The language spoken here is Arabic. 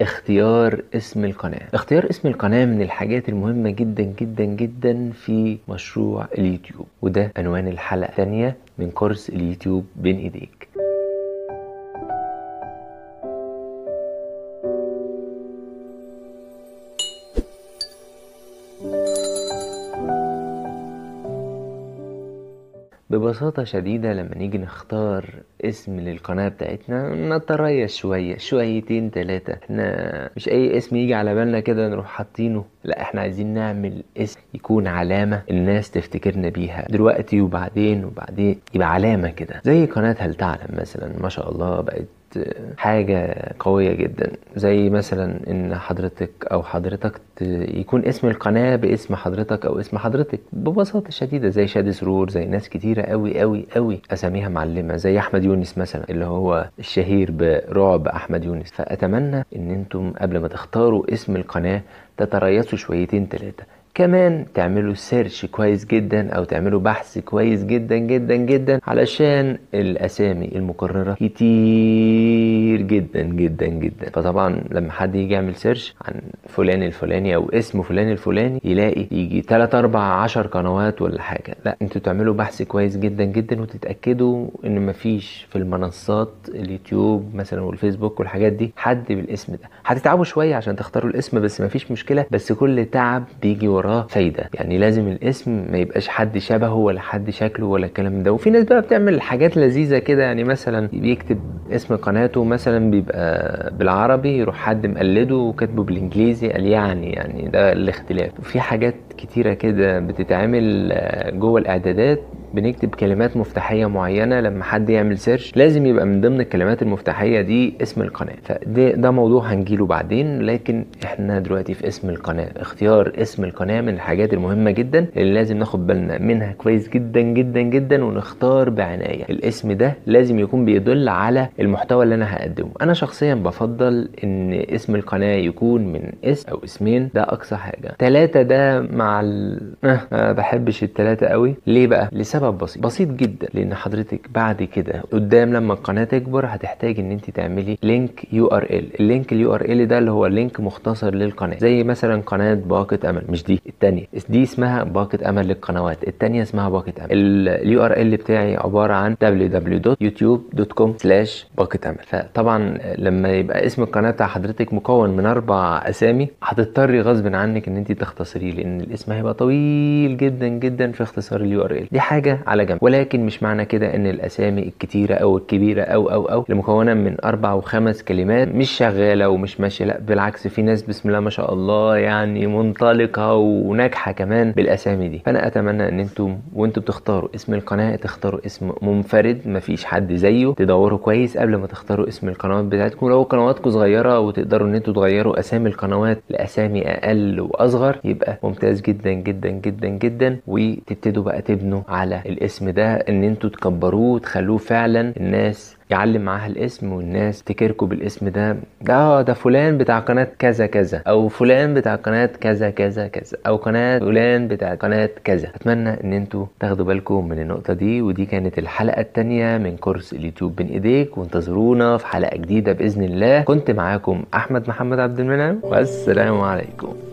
اختيار اسم القناة. اختيار اسم القناة من الحاجات المهمة جدا جدا جدا في مشروع اليوتيوب وده عنوان الحلقة الثانية من كورس اليوتيوب بين ايديك. ببساطة شديدة لما نيجي نختار اسم للقناة بتاعتنا نتريث شوية شويتين تلاتة. إحنا مش أي اسم يجي على بالنا كده نروح حاطينه. لا إحنا عايزين نعمل اسم يكون علامة الناس تفتكرنا بيها دلوقتي وبعدين وبعدين. يبقى علامة كده زي قناة هل تعلم مثلا. ما شاء الله بقت حاجة قوية جدا. زي مثلا إن حضرتك أو حضرتك يكون اسم القناة باسم حضرتك أو اسم حضرتك ببساطة شديدة زي شادي سرور زي ناس كتيرة قوي قوي قوي أساميها معلمة زي أحمد يونس مثلا اللي هو الشهير برعب أحمد يونس. فأتمنى إن أنتم قبل ما تختاروا اسم القناة تتريثوا شويتين تلاتة. كمان تعملوا search كويس جدا أو تعملوا بحث كويس جدا جدا جدا علشان الأسامي المكررة كتير جدا جدا جدا. فطبعا لما حد يجي يعمل search عن فلان الفلاني أو اسم فلان الفلاني يلاقي يجي 3 4 10 قنوات ولا حاجة. لا أنتوا تعملوا بحث كويس جدا جدا وتتأكدوا إن مفيش في المنصات اليوتيوب مثلا والفيسبوك والحاجات دي حد بالاسم ده. هتتعبوا شوية عشان تختاروا الاسم بس مفيش مشكلة بس كل تعب بيجي وراه فايدة. يعني لازم الاسم ما يبقاش حد شبهه ولا حد شكله ولا الكلام ده. وفي ناس بقى بتعمل حاجات لذيذة كده يعني مثلا بيكتب اسم قناته مثلا بيبقى بالعربي يروح حد مقلده وكاتبه بالإنجليزي قال يعني يعني ده الاختلاف. وفي حاجات كتيرة كده بتتعمل جوه الإعدادات بنكتب كلمات مفتاحية معينة لما حد يعمل سيرش لازم يبقى من ضمن الكلمات المفتاحية دي اسم القناة. فده ده موضوع هنجيله بعدين لكن إحنا دلوقتي في اسم القناة. اختيار اسم القناة من الحاجات المهمة جدا اللي لازم ناخد بالنا منها كويس جدا جدا جدا ونختار بعناية. الاسم ده لازم يكون بيدل على المحتوى اللي أنا هقدمه. أنا شخصيا بفضل إن اسم القناة يكون من اسم أو اسمين. ده أقصى حاجة. ثلاثة ده مع ال... أه ما بحبش الثلاثه قوي. ليه بقى؟ لسبب لسبب بسيط. بسيط جدا لأن حضرتك بعد كده قدام لما القناة تكبر هتحتاج إن أنت تعملي link URL. ال link ال URL ده اللي هو link مختصر للقناة. زي مثلا قناة باقة أمل مش دي الثانية دي اسمها باقة أمل للقنوات الثانية اسمها باقة أمل. ال URL بتاعي عبارة عن www.youtube.com باقة أمل. فطبعا لما يبقى اسم القناة بتاع حضرتك مكون من أربع أسامي هتضطري غصب عنك إن أنت تختصريه لأن الاسم هيبقى طويل جدا جدا في اختصار ال URL. دي حاجة على جنب. ولكن مش معنى كده إن الأسامي الكتيرة أو الكبيرة أو أو أو اللي مكونه من أربع وخمس كلمات مش شغالة ومش ماشية. لا بالعكس في ناس بسم الله ما شاء الله يعني منطلقة وناجحة كمان بالأسامي دي. فأنا أتمنى إن أنتم وأنتم بتختاروا اسم القناة تختاروا اسم منفرد مفيش حد زيه تدوروا كويس قبل ما تختاروا اسم القنوات بتاعتكم. لو قنواتكم صغيرة وتقدروا إن أنتم تغيروا أسامي القنوات لأسامي أقل وأصغر يبقى ممتاز جدا جدا جدا جدا. وتبتدوا بقى تبنوا على الاسم ده ان أنتوا تكبروه وتخلوه فعلا الناس يعلم معاها الاسم والناس تكركوا بالاسم ده. ده ده فلان بتاع قناة كذا كذا أو فلان بتاع قناة كذا كذا كذا أو قناة فلان بتاع قناة كذا. اتمنى ان أنتوا تاخدوا بالكم من النقطة دي ودي كانت الحلقة التانية من كورس اليوتيوب بين ايديك وانتظرونا في حلقة جديدة بإذن الله. كنت معاكم أحمد محمد عبد المنعم والسلام عليكم.